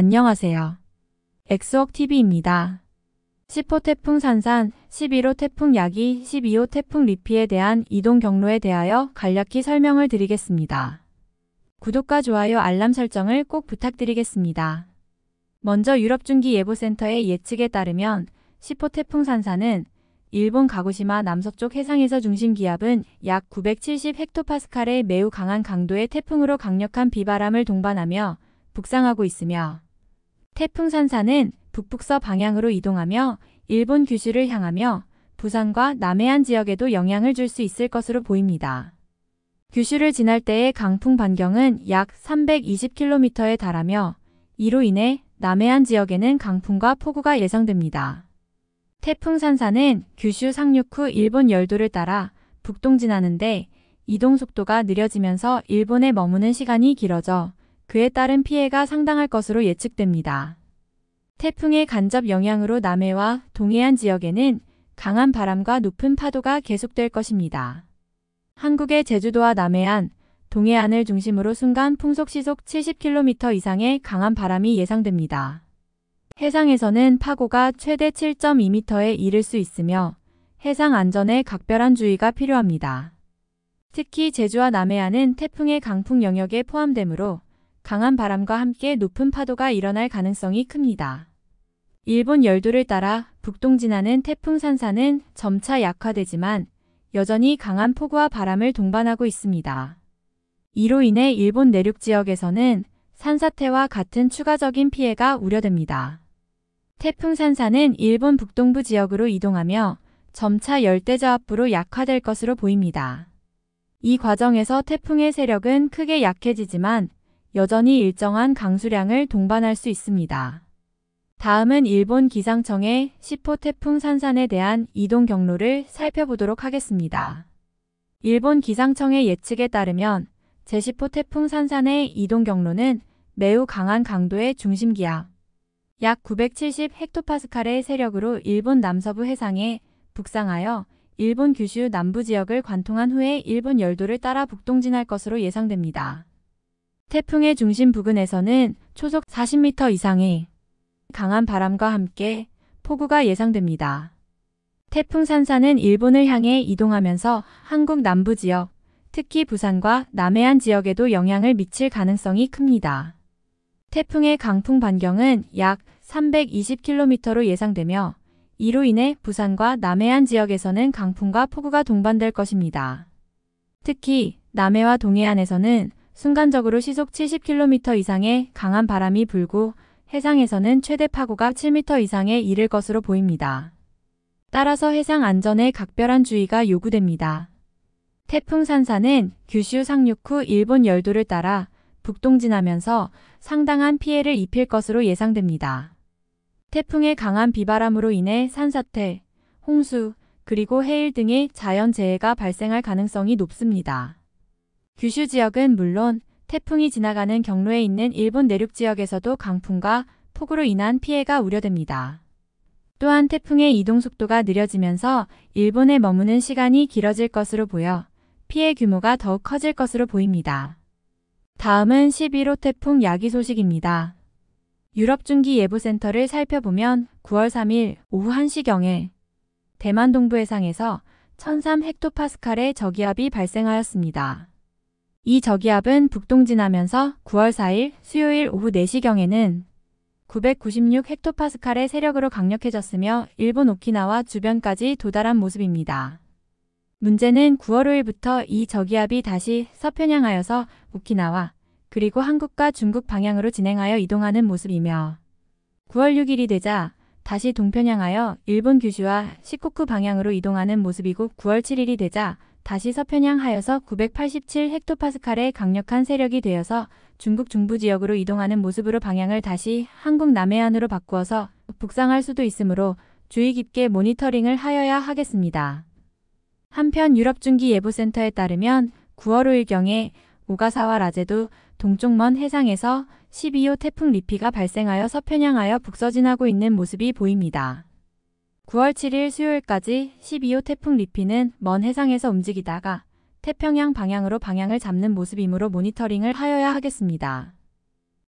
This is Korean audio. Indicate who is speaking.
Speaker 1: 안녕하세요. 엑스웍TV입니다. 10호 태풍 산산, 11호 태풍 야기, 12호 태풍 리피에 대한 이동 경로에 대하여 간략히 설명을 드리겠습니다. 구독과 좋아요 알람 설정을 꼭 부탁드리겠습니다. 먼저 유럽중기예보센터의 예측에 따르면 10호 태풍 산산은 일본 가고시마 남서쪽 해상에서 중심 기압은 약 970헥토파스칼의 매우 강한 강도의 태풍으로 강력한 비바람을 동반하며 북상하고 있으며 태풍 산사는 북북서 방향으로 이동하며 일본 규슈를 향하며 부산과 남해안 지역에도 영향을 줄 수 있을 것으로 보입니다. 규슈를 지날 때의 강풍 반경은 약 320km에 달하며 이로 인해 남해안 지역에는 강풍과 폭우가 예상됩니다. 태풍 산사는 규슈 상륙 후 일본 열도를 따라 북동 진하는데 이동 속도가 느려지면서 일본에 머무는 시간이 길어져 그에 따른 피해가 상당할 것으로 예측됩니다. 태풍의 간접 영향으로 남해와 동해안 지역에는 강한 바람과 높은 파도가 계속될 것입니다. 한국의 제주도와 남해안, 동해안을 중심으로 순간 풍속 시속 70km 이상의 강한 바람이 예상됩니다. 해상에서는 파고가 최대 7.2m에 이를 수 있으며 해상 안전에 각별한 주의가 필요합니다. 특히 제주와 남해안은 태풍의 강풍 영역에 포함되므로 강한 바람과 함께 높은 파도가 일어날 가능성이 큽니다. 일본 열도를 따라 북동진하는 태풍 산사는 점차 약화되지만 여전히 강한 폭우와 바람을 동반하고 있습니다. 이로 인해 일본 내륙 지역에서는 산사태와 같은 추가적인 피해가 우려됩니다. 태풍 산사는 일본 북동부 지역으로 이동하며 점차 열대저압부로 약화될 것으로 보입니다. 이 과정에서 태풍의 세력은 크게 약해지지만 여전히 일정한 강수량을 동반할 수 있습니다. 다음은 일본 기상청의 10호 태풍 산산에 대한 이동 경로를 살펴보도록 하겠습니다. 일본 기상청의 예측에 따르면 제10호 태풍 산산의 이동 경로는 매우 강한 강도의 중심기압, 약 970 헥토파스칼의 세력으로 일본 남서부 해상에 북상하여 일본 규슈 남부 지역을 관통한 후에 일본 열도를 따라 북동진할 것으로 예상됩니다. 태풍의 중심 부근에서는 초속 40m 이상의 강한 바람과 함께 폭우가 예상됩니다. 태풍 산사는 일본을 향해 이동하면서 한국 남부 지역, 특히 부산과 남해안 지역에도 영향을 미칠 가능성이 큽니다. 태풍의 강풍 반경은 약 320km로 예상되며 이로 인해 부산과 남해안 지역에서는 강풍과 폭우가 동반될 것입니다. 특히 남해와 동해안에서는 순간적으로 시속 70km 이상의 강한 바람이 불고 해상에서는 최대 파고가 7m 이상에 이를 것으로 보입니다. 따라서 해상 안전에 각별한 주의가 요구됩니다. 태풍 산사는 규슈 상륙 후 일본 열도를 따라 북동진하면서 상당한 피해를 입힐 것으로 예상됩니다. 태풍의 강한 비바람으로 인해 산사태, 홍수, 그리고 해일 등의 자연재해가 발생할 가능성이 높습니다. 규슈 지역은 물론 태풍이 지나가는 경로에 있는 일본 내륙 지역에서도 강풍과 폭우로 인한 피해가 우려됩니다. 또한 태풍의 이동 속도가 느려지면서 일본에 머무는 시간이 길어질 것으로 보여 피해 규모가 더욱 커질 것으로 보입니다. 다음은 11호 태풍 야기 소식입니다. 유럽 중기 예보센터를 살펴보면 9월 3일 오후 1시경에 대만 동부 해상에서 1003헥토파스칼의 저기압이 발생하였습니다. 이 저기압은 북동진하면서 9월 4일 수요일 오후 4시경에는 996 헥토파스칼의 세력으로 강력해졌으며 일본 오키나와 주변까지 도달한 모습입니다. 문제는 9월 5일부터 이 저기압이 다시 서편향하여서 오키나와 그리고 한국과 중국 방향으로 진행하여 이동하는 모습이며 9월 6일이 되자 다시 동편향하여 일본 규슈와 시코쿠 방향으로 이동하는 모습이고 9월 7일이 되자 다시 서편향하여서 987 헥토파스칼의 강력한 세력이 되어서 중국 중부 지역으로 이동하는 모습으로 방향을 다시 한국 남해안으로 바꾸어서 북상할 수도 있으므로 주의 깊게 모니터링을 하여야 하겠습니다. 한편 유럽 중기 예보센터에 따르면 9월 5일경에 오가사와 라제도 동쪽 먼 해상에서 12호 태풍 리피가 발생하여 서편향하여 북서진하고 있는 모습이 보입니다. 9월 7일 수요일까지 12호 태풍 리피는 먼 해상에서 움직이다가 태평양 방향으로 방향을 잡는 모습이므로 모니터링을 하여야 하겠습니다.